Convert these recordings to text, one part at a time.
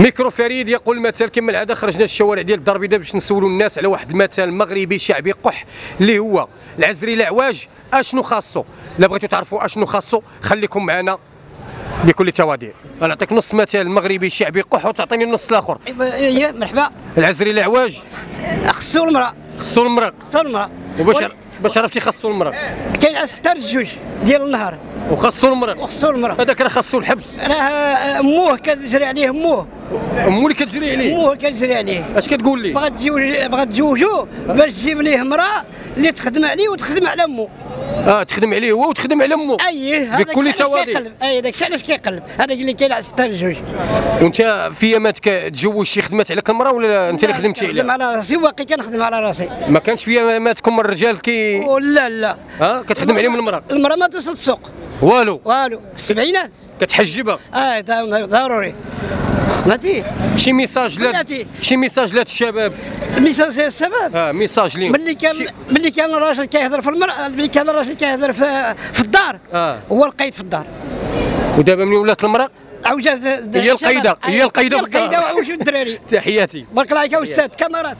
ميكرو فريد يقول مثال كما العادة خرجنا الشوارع ديال الدار البيضاء باش نسولوا الناس على واحد المثال مغربي شعبي قح اللي هو العزري العواج أشنو خاصو؟ إلا بغيتوا تعرفوا أشنو خاصو خليكم معنا بكل تواضيع أنا نعطيك نص مثال مغربي شعبي قح وتعطيني النص الآخر. هي مرحبا. العزري العواج خصو المرأة. خصو المرق خصو المرأة. وباش باش عرفتي خاصو المرق كاين اختار الجوج ديال النهار. وخاصو المرق وخصو المرأة. هذاك راه خاصو الحبس. راه اموه كتجري عليه اموه امو اللي كتجري عليه. اموه كتجري عليه. أش كتقول لي؟ بغات تزوج بغات تزوجو باش تجيب ليه امرأة اللي تخدم عليه وتخدم على أمه. آه تخدم عليه هو وتخدم على أمه. اييه هذاك بكل تواضع. أي داك الشيء علاش كيقلب. هذاك اللي كاين اختار الجوج وأنت في ياماتك تزوج شي خدمات عليك المرأة ولا أنت اللي خدمتي عليها؟ على راسي باقي كنخدم على راسي. ما كانش في ياماتكم الرجال كي ولا لا. ها؟ كتخدم عليهم المرأة؟ المرأة ما توصل السوق. والو. والو. في السبعينات كتحجبها؟ آه ضروري. ماتي شي message بلاتي. شي message لهاد الشباب؟ المثال ديال السبب آه message ليهم. ملي كان شي- ملي كان الراجل كيهضر في المرأة ملي كان الراجل كيهضر في في الدار آه. هو القيد في الدار. ودابا ملي ولات المرأة؟ عوجة هي القيدة، هي القيدة هي. القيدة وعوجوا الدراري. تحياتي. بارك الله يا أستاذ كاميرات.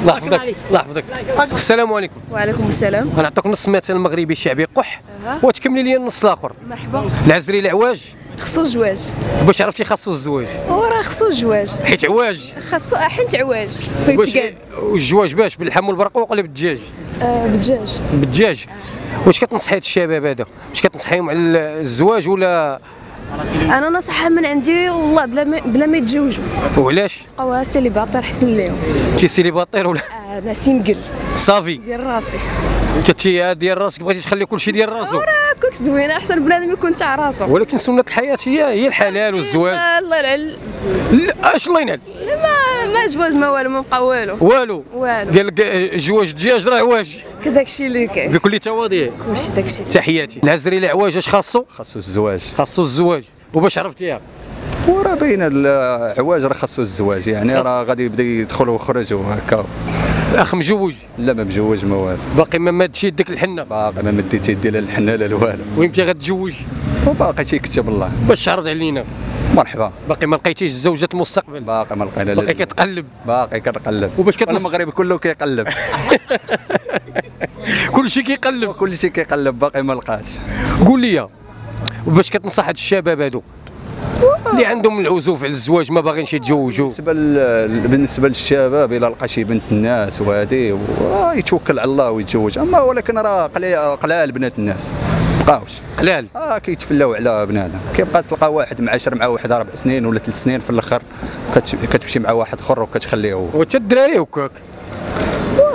الله يحفظك. الله يحفظك. السلام عليكم. وعليكم السلام. غنعطيك نص مثال مغربي شعبي قح. أها. وتكملي لي النص الآخر؟ مرحبا. العزري العواج. خصو الزواج. باش عرفتي خاصو الزواج. هو راه خصو الزواج. حيت عواج. خاصو حيت عواج. خصو يتقاد والزواج باش باللحم والبرقوق ولا بالدجاج آه بالدجاج. بالدجاج. واش كتنصحي هاد الشباب هذا؟ واش كتنصحيهم على الزواج ولا أنا نصيحه من عندي والله بلا ما بلا ما يتزوجوا. وعلاش؟ بقاو célibataire حسن ليهم انت célibataire ولا؟ آه أنا single صافي. ديال راسي. أنت تي ديال راسك بغيتي تخلي كل شيء ديال راسو. كنت زوينة أحسن بنادم يكون تاع راسو. ولكن سنة الحياة هي هي الحلال والزواج. آه، الله يلعن. لا أش الله ينعل ما ما زواج ما والو ما بقى والو. والو. والو. قال لك جواج الدجاج راه عواج كداك الشيء اللي كاين. بكل تواضيع. كلشي داك الشيء تحياتي العزري العواج اش خاصو؟ خاصو الزواج. خاصو الزواج. وباش عرفتيها وراه باينه العواج راه خاصو الزواج يعني راه غادي يبدا يدخل ويخرج وهكا. الاخ مجوج. لا ما مجوج ما والو. باقي ما مادش يدك الحنه باقي ما مديت يدي لا الحنه لا والو ويمتى غتزوج؟ وباقي تيكتب الله. باش تعرض علينا. مرحبا. باقي ما لقيتيش زوجة المستقبل باقي ما لقينا باقي كتقلب باقي كنقلب وباش كتنص- المغرب كله كيقلب. كل شيء كيقلب. كل شيء كيقلب باقي ما لقاش. قول لي وباش كتنصح هاد الشباب هادو؟ اللي عندهم العزوف على الزواج ما باغينش يتزوجوا. بالنسبة بالنسبة للشباب إلا لقى شي بنت الناس وهذه يتوكل على الله ويتزوج. أما ولكن راه قلال بنات الناس. بقاوش قلال آه كيتفلاو على بنادم. كيبقى تلقى واحد معاشر مع واحد أربع سنين ولا ثلاث سنين في الأخر كت- كتمشي مع واحد أخر وكتخليه هو وتا الدراري هكاك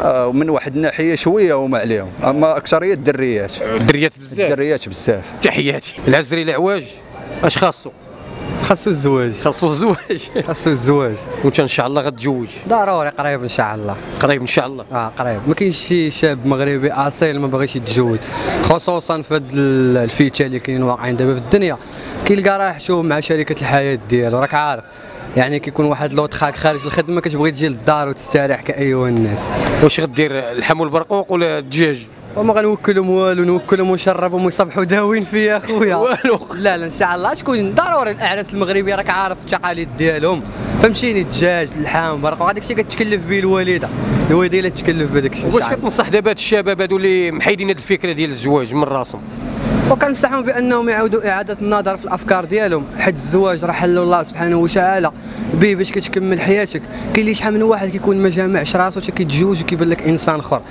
آه، ومن واحد الناحية شوية هما عليهم. أما أكثرية الدريات. الدريات بزاف. الدريات بزاف. تحياتي. العزري العواج اش خاصو خاصو الزواج. خاصو الزواج. خاصو الزواج. وانت ان شاء الله غتزوج. ضروري قريب إن شاء الله. قريب إن شاء الله. آه قريب. ما كاينش شي شاب مغربي أصيل ما باغيش يتزوج. خصوصا في هاد ال- الفتة اللي كاينين واقعين دابا في الدنيا. كيلقى راه حشوم مع شركة الحياة ديالو راك عارف. يعني كيكون واحد لوط خاك خارج الخدمة كتبغي تجي للدار وتستريح كايوا الناس. واش غدير اللحم والبرقوق ولا الدجاج. وما غنوكلهم والو نوكلهم ونشربهم ويصبحوا داوين فيا اخويا والو. لا لا إن شاء الله. تكون ضروري الاعراس المغربية راك عارف التقاليد ديالهم. فهمتيني الدجاج اللحم برقوق هذاك الشيء كتكلف به الوالدة. الوالدة اللي تكلف بهذاك الشيء واش. كتنصح دابا هاد الشباب هادو اللي محيدين هاد الفكرة ديال الزواج من راسهم؟ وكنصحهم بأنهم يعاودوا إعادة النظر في الأفكار ديالهم. حيت الزواج راه حل الله سبحانه وتعالى. به باش كتكمل حياتك. كاين اللي شحال من واحد كيكون ما جامعش راسو حتى كيتزوج وكيبان لك إنسان آخر.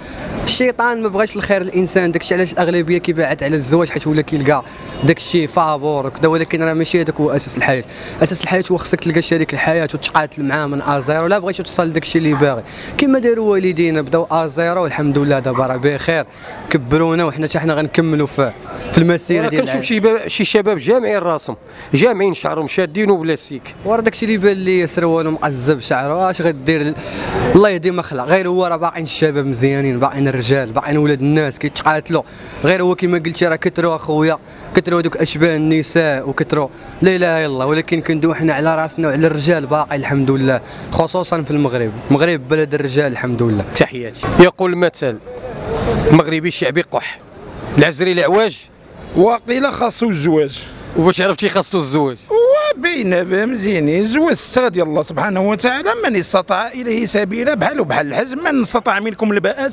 الشيطان ما بغاش الخير للإنسان. داكشي علاش الأغلبية كيبعد على الزواج حيت ولا كيلقى داكشي فابور وكذا ولكن راه ماشي هذاك هو أساس الحياة. أساس الحياة هو خصك تلقى شريك الحياة وتقاتل معاه من zéro لا بغيتي توصل لداكشي اللي باغي. كما داروا والدينا بداو zéro والحمد لله دابا راه بخير. كبرونا وحنا حتى حنا غنكملوا في المسيره ديال كنشوف. شي شي شباب جامعين راسهم جامعين شعرهم شادين وبلا سيك ورا داكشي اللي بان لي سروالو مقزب شعره اش غدير الله يهدي ما خلق غير هو راه باقيين الشباب مزيانين باقيين الرجال باقيين ولاد الناس كيتقاتلوا غير هو كما قلتي راه كثروا اخويا كثروا هذوك أشباه النساء وكثروا. لا إله إلا الله. ولكن كندوي حنا على راسنا وعلى الرجال باقي الحمد لله. خصوصا في المغرب. المغرب بلد الرجال الحمد لله. تحياتي. يقول المثل مغربي شعبي قح. العزري العواج وقيل خاصو الزواج. وباش عرفتي خاصو الزواج؟ باينه فهمتيني الزواج الستة ديال الله سبحانه وتعالى من استطاع إليه سبيلا بحال وبحال الحج من استطاع منكم الباءة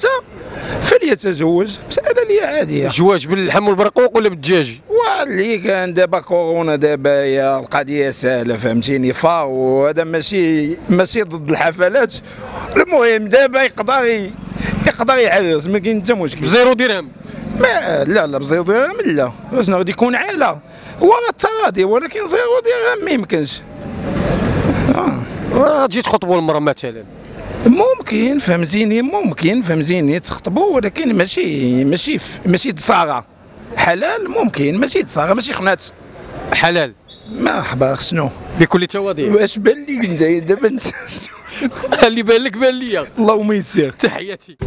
فليتزوج. مسألة لي عادية. الجواج باللحم والبرقوق ولا بالدجاج؟ واللي كان دابا كورونا دابا يا القضية سهلة فهمتيني؟ فا وهذا ماشي ماشي ضد الحفلات. المهم دابا يقدر يقدر يعرس ما كاين حتى مشكل. ب zéro درهم. ما لا لا ب zéro درهم لا شنو غادي يكون عاله هو التراضي ولكن zéro درهم ما يمكنش. راه تجي تخطبوا المرأة مثلا. ممكن فهمتيني؟ ممكن فهمتيني؟ تخطبوا ولكن ماشي ماشي ماشي تصاغه حلال ممكن ماشي تصاغه ماشي خنات. حلال. مرحبا شنو؟ بكل تواضيع واش بان لي انت دابا انت اللي بان لك بان ليا. اللهم يسر. تحياتي.